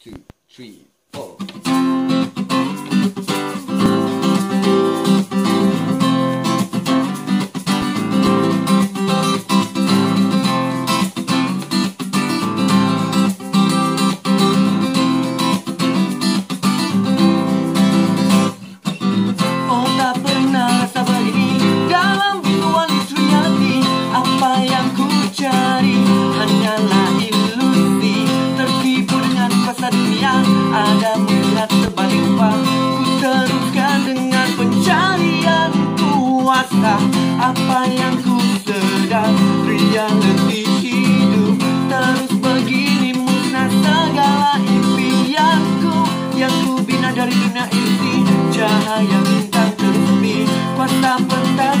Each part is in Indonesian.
two, three, Ada melihat terbalik rupa Ku teruskan dengan pencarian kuasa. Apa yang ku sedang Reality hidup. Terus begini musnah segala impianku. Yang ku bina dari dunia inti Cahaya bintang tersepi Kuasa pentas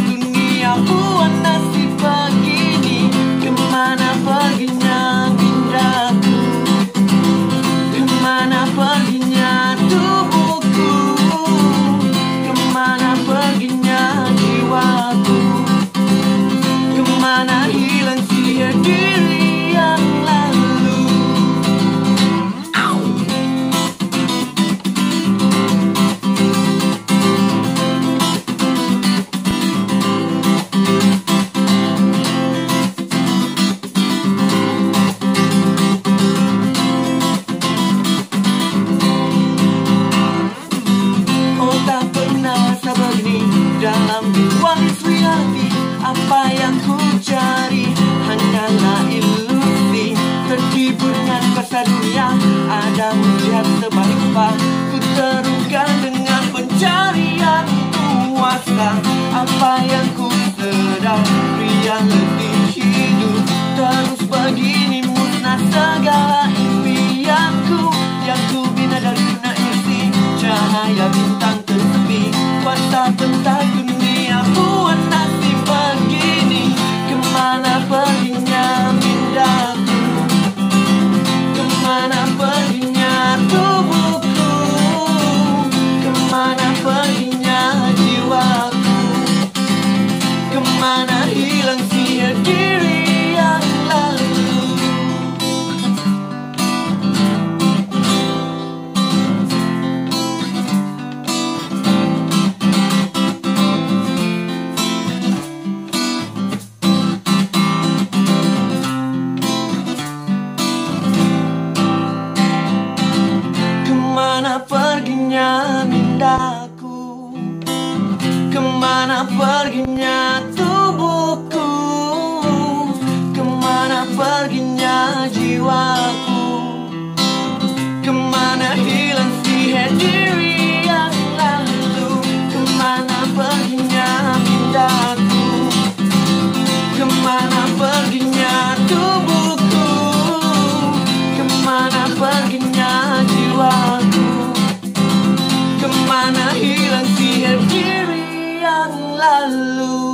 Dalam visual reality Apa yang ku cari Melihat sebalik rupa Ku teruskan dengan pencarian kuasa. Apa yang ku sedang Reality hidup Terus begini musnah segala impianku. Yang ku bina dari dunia isi Cahaya bintang tersepi Kuasa Ke mana hilang sia diri yang lalu. Ke mana perginya mindaku? Ke mana perginya Ke mana hilang si diri yang lalu? Ke mana perginya mindaku Ke mana perginya tubuhku? Ke mana perginya jiwaku? Ke mana hilang si diri yang lalu